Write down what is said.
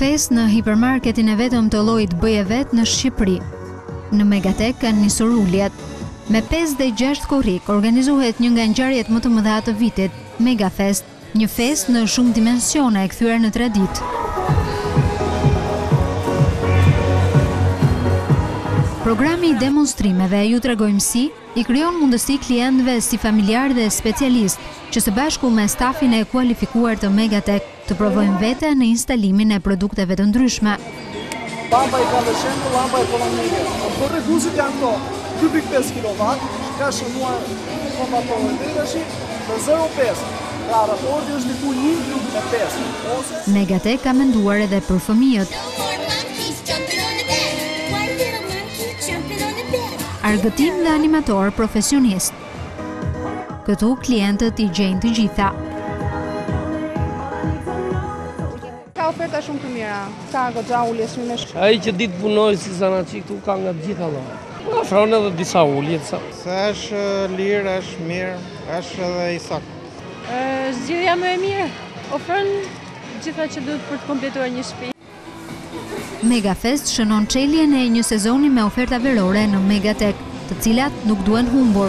Festë në hipermarketin e vetëm të llojit bëje vetë në Shqipëri. Në Megatek kanë nisur uljet. Me 5 dhe 6 korrik organizohet një nga ngjarjet më të mëdha të vitit, Mega Fest, një festë në shumë dimensione e kthyer në traditë. Programi i demonstrimeve ju tregojmë si i krijon mundësi klientëve si familjarë dhe specialistë që së bashku me stafin e kualifikuar të Megatek të provojnë veten në instalimin e produkteve të ndryshme. Argëtim dhe animatorë profesionistë. Këtu klientët i gjejnë të gjitha. Ka oferta shumë të mira, ka goxha ulje shumë shumë. Ai që di të punojë si zanatçi këtu ka nga të gjitha lloje. Na ofron edhe disa ulje sa. Se është lirë, është mirë, është edhe i saktë. Është zgjidhja më e mirë. Ofron gjitha që duhet për të kompletuar një shtëpi. Megafest shënon çeljen e një sezoni me oferta verore në Megatek, të cilat nuk duhen humbur.